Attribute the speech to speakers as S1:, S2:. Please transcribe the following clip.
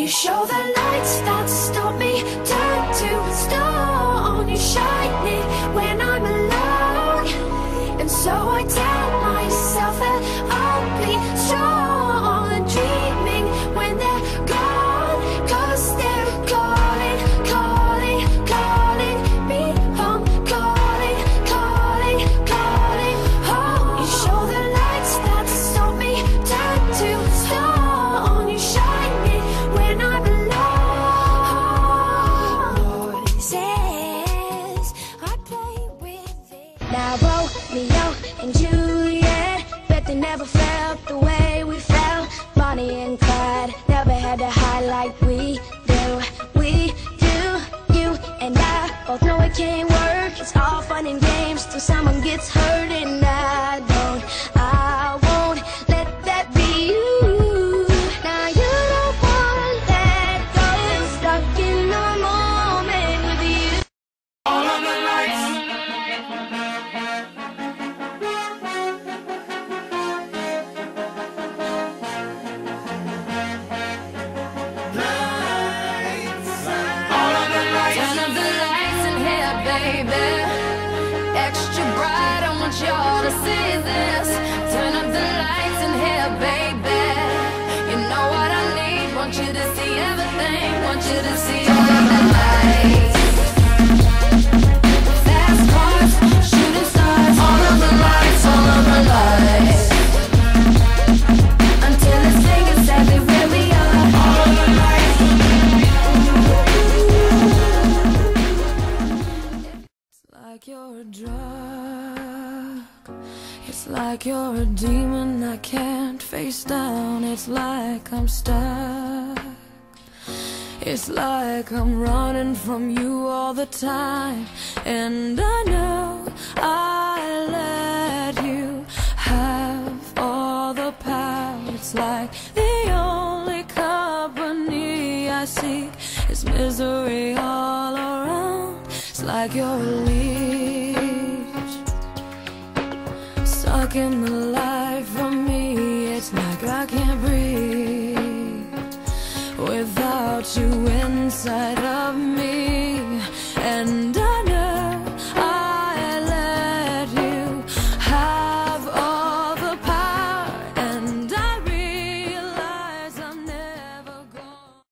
S1: You show the lights that stop me, turn to stone. You shine
S2: Now Romeo and Juliet Bet they never felt the way we felt. Bonnie and Clyde Never had to hide like we do. We do, you and I Both know it can't work. It's all fun and games Till someone gets hurt And I
S3: baby. Extra bright, I want y'all to see this. Turn up the lights in here, baby. You know what I need. Want you to see everything. Want you to see like you're a drug. It's like you're a demon I can't face down. It's like I'm stuck. It's like I'm running from you all the time. And I know I let you have all the power. It's like the only company I seek is misery all like leech stuck in the life from me. It's like I can't breathe without you inside of me.